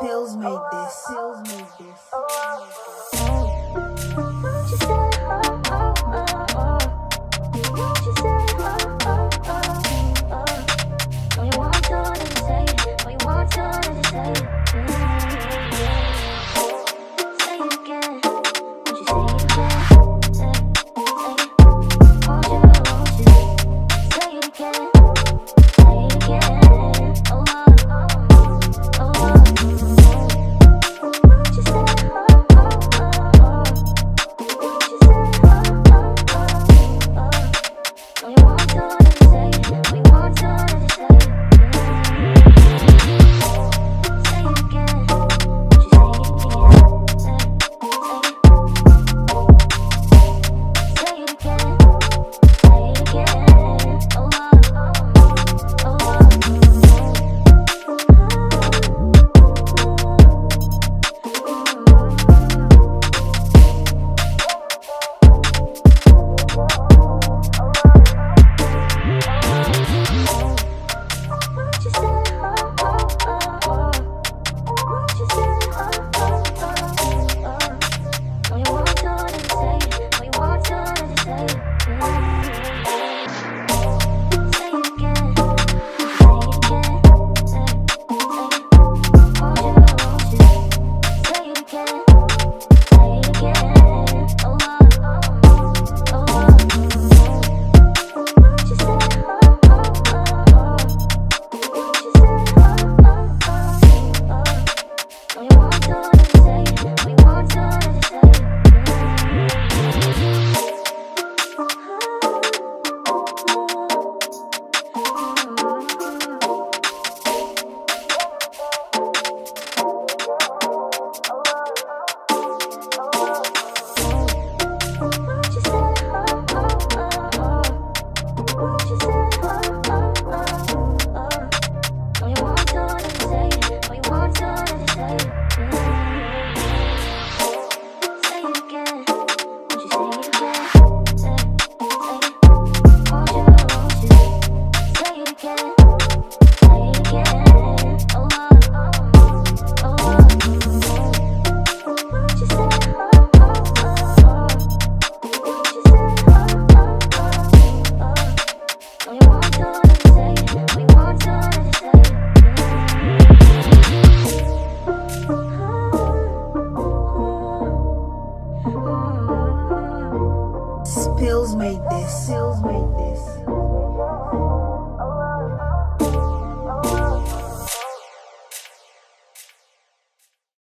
Spillz made this. Spillz made this. Said, said, you want to, say? You want to, it say? Say it again. You say it again? Say it again. Say it again. Spillz made this. Spillz made this.